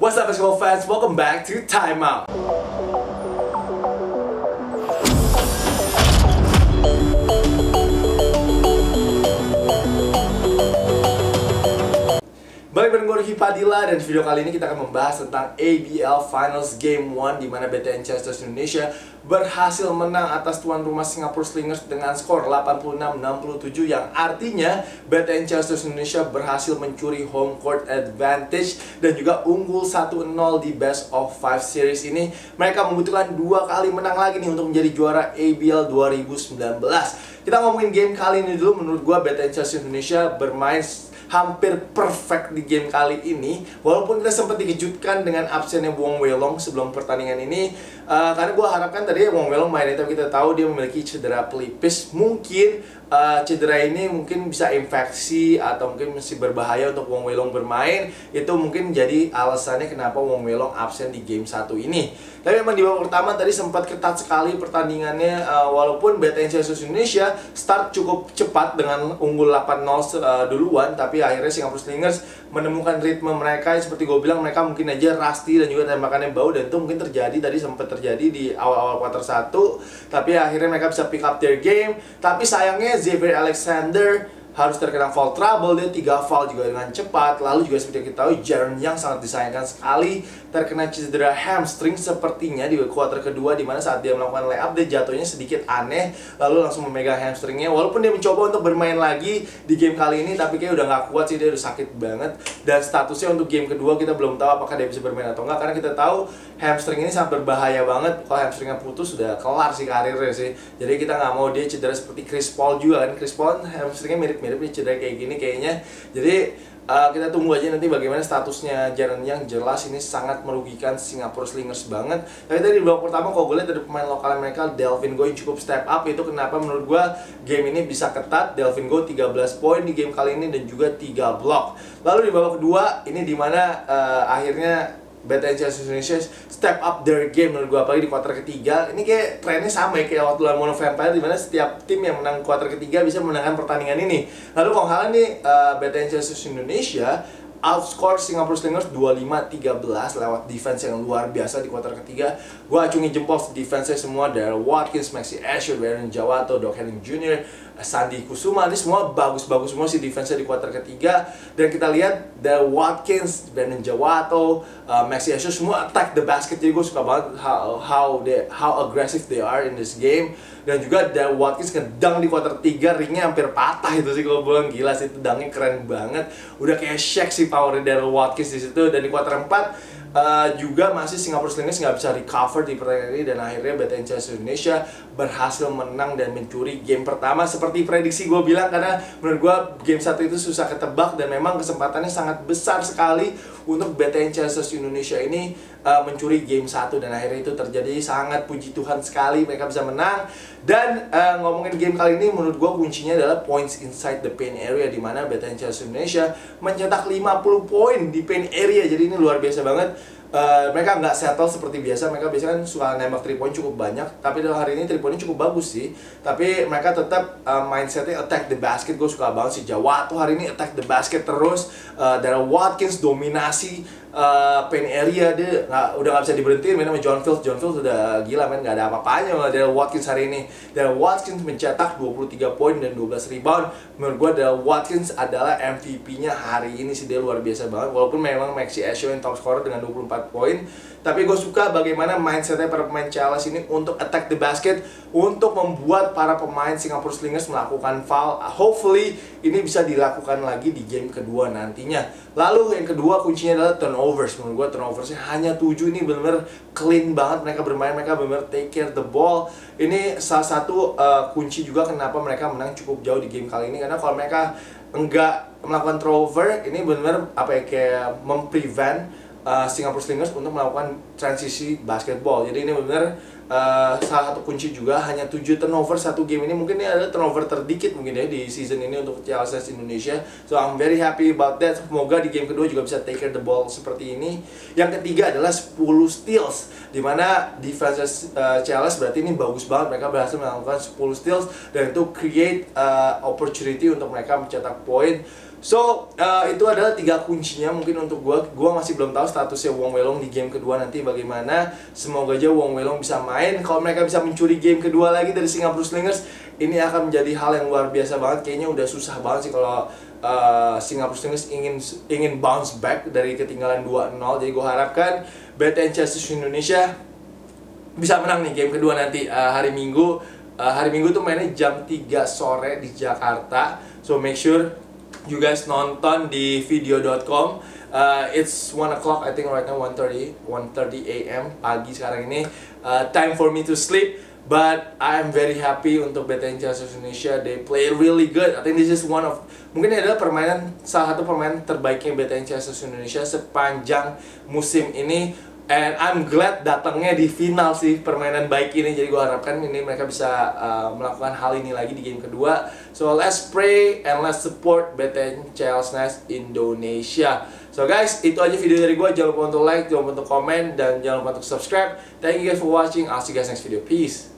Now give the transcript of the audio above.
What's up basketball fans? Welcome back to Time bareng gue Ricky Padilla dan video kali ini kita akan membahas tentang ABL Finals Game 1 di mana BTN Chesters Indonesia berhasil menang atas tuan rumah Singapore Slingers dengan skor 86-67 yang artinya BTN Chesters Indonesia berhasil mencuri home court advantage dan juga unggul 1-0 di best of 5 series ini. Mereka membutuhkan dua kali menang lagi nih untuk menjadi juara ABL 2019. Kita ngomongin game kali ini dulu menurut gue BTN Chesters Indonesia bermain hampir perfect di game kali ini. Walaupun kita sempat dikejutkan dengan absennya Wong Welong sebelum pertandingan ini uh, karena gue harapkan tadi Wong Welong main tapi kita tahu dia memiliki cedera pelipis. Mungkin uh, cedera ini mungkin bisa infeksi atau mungkin masih berbahaya untuk Wong Welong bermain. Itu mungkin jadi alasannya kenapa Wong Welong absen di game satu ini. Tapi memang di babak pertama tadi sempat ketat sekali pertandingannya uh, walaupun BTN Indonesia start cukup cepat dengan unggul 8-0 uh, duluan tapi akhirnya Singapore Slingers menemukan ritme mereka seperti gue bilang mereka mungkin aja rusty dan juga tembakannya bau dan itu mungkin terjadi tadi sempat terjadi di awal-awal quarter 1 tapi akhirnya mereka bisa pick up their game. Tapi sayangnya Xavier Alexander harus terkena foul trouble dia tiga foul juga dengan cepat. Lalu juga seperti kita tahu Jaron yang sangat disayangkan sekali terkena cedera hamstring sepertinya di kuarter kedua di mana saat dia melakukan layup dia jatuhnya sedikit aneh lalu langsung memegang hamstringnya. Walaupun dia mencoba untuk bermain lagi di game kali ini tapi kayak udah nggak kuat sih dia udah sakit banget. Dan statusnya untuk game kedua kita belum tahu apakah dia bisa bermain atau enggak karena kita tahu hamstring ini sangat berbahaya banget. Kalau hamstringnya putus sudah kelar sih karirnya sih. Jadi kita nggak mau dia cedera seperti Chris Paul juga kan. Chris Paul hamstringnya mirip-mirip nih cedera kayak gini kayaknya. Jadi uh, kita tunggu aja nanti bagaimana statusnya. Jaren yang jelas ini sangat merugikan Singapore Slingers banget. Tapi tadi di babak pertama kalau gue lihat dari pemain lokal mereka Delvin Go yang cukup step up. Itu kenapa menurut gue game ini bisa ketat. Delvin Go 13 poin di game kali ini dan juga 3 block lalu di babak kedua ini di mana uh, akhirnya BTN Chelsea Indonesia step up their game menurut gue apalagi di kuarter ketiga ini kayak trennya sama ya kayak waktu lawan Mono Vampire di mana setiap tim yang menang kuarter ketiga bisa menangkan pertandingan ini lalu kalau hal nih uh, BTN Chelsea Indonesia outscore Singapore Slingers 25-13 lewat defense yang luar biasa di kuarter ketiga. Gue acungi jempol defense-nya semua dari Watkins, Maxi Asher, Baron Jawato, Doc Henning Jr., Sandi Kusuma. Ini semua bagus-bagus semua sih defense di kuarter ketiga. Dan kita lihat the Watkins, Brandon Jawato, uh, Maxi Asher semua attack the basket. Jadi gue suka banget how how they how aggressive they are in this game. Dan juga the Watkins ngedang di kuarter 3 ringnya hampir patah itu sih kalau bilang. Gila sih itu dangnya keren banget. Udah kayak Shaq sih power dari Watkins di situ. Dan di kuarter 4 Uh, juga masih Singapore Slingers nggak bisa recover di pertandingan ini dan akhirnya BTN Chelsea Indonesia berhasil menang dan mencuri game pertama. Seperti prediksi gue bilang karena menurut gue game satu itu susah ketebak dan memang kesempatannya sangat besar sekali untuk BTN Chelsea Indonesia ini uh, mencuri game satu dan akhirnya itu terjadi. Sangat puji Tuhan sekali mereka bisa menang. Dan uh, ngomongin game kali ini menurut gue kuncinya adalah points inside the paint area di mana BTN Chelsea Indonesia mencetak 50 poin di paint area. Jadi ini luar biasa banget Uh, mereka nggak settle seperti biasa. Mereka biasanya kan suka nembak 3 point cukup banyak. Tapi dalam hari ini 3 poinnya cukup bagus sih. Tapi mereka tetap uh, mindsetnya attack the basket. Gue suka banget sih. Jawa tuh hari ini attack the basket terus. Uh, dari Watkins dominasi uh, paint area dia nggak udah nggak bisa diberhentiin main sama John Fields. John Fields udah gila main nggak ada apa-apanya dari Watkins hari ini. Dan Watkins mencetak 23 poin dan 12 rebound. Menurut gue dari Watkins adalah MVP-nya hari ini sih. Dia luar biasa banget. Walaupun memang Maxi Asho yang top scorer dengan 24 poin. Tapi gue suka bagaimana mindsetnya para pemain Chelsea ini untuk attack the basket untuk membuat para pemain Singapore Slingers melakukan foul. Hopefully ini bisa dilakukan lagi di game kedua nantinya. Lalu yang kedua kuncinya adalah turnovers menurut gue turnoversnya hanya 7 ini benar-benar clean banget mereka bermain mereka benar-benar take care the ball ini salah satu uh, kunci juga kenapa mereka menang cukup jauh di game kali ini karena kalau mereka enggak melakukan turnover ini benar-benar apa ya kayak memprevent uh, Singapore Slingers untuk melakukan transisi basketball. Jadi ini benar uh, salah satu kunci juga hanya 7 turnover satu game ini mungkin ini ada turnover terdikit mungkin ya di season ini untuk CLSS Indonesia. So I'm very happy about that. Semoga di game kedua juga bisa take care the ball seperti ini. Yang ketiga adalah 10 steals di mana defense uh, CLS berarti ini bagus banget mereka berhasil melakukan 10 steals dan itu create uh, opportunity untuk mereka mencetak poin So, uh, itu adalah tiga kuncinya mungkin untuk gue Gue masih belum tahu statusnya Wong Welong di game kedua nanti bagaimana. Semoga aja Wong Welong bisa main. Kalau mereka bisa mencuri game kedua lagi dari Singapore Slingers Ini akan menjadi hal yang luar biasa banget. Kayaknya udah susah banget sih kalau uh, Singapore Slingers ingin ingin bounce back dari ketinggalan 2-0 Jadi gue harapkan BTN Chelsea Indonesia bisa menang nih game kedua nanti uh, hari Minggu. Uh, Hari Minggu tuh mainnya jam 3 sore di Jakarta. So make sure you guys nonton di video.com uh, it's 1 o'clock I think right now 1.30 1.30 a.m. pagi sekarang ini. Uh, time for me to sleep but I'm very happy untuk BTN Chelsea Indonesia. They play really good. I think this is one of mungkin ini adalah permainan salah satu permainan terbaiknya BTN Chelsea Indonesia sepanjang musim ini And I'm glad datangnya di final sih permainan baik ini. Jadi gue harapkan ini mereka bisa uh, melakukan hal ini lagi di game kedua. So let's pray and let's support BTN Chelsea Indonesia. So guys, itu aja video dari gue. Jangan lupa untuk like, jangan lupa untuk komen, dan jangan lupa untuk subscribe. Thank you guys for watching. I'll see you guys next video. Peace.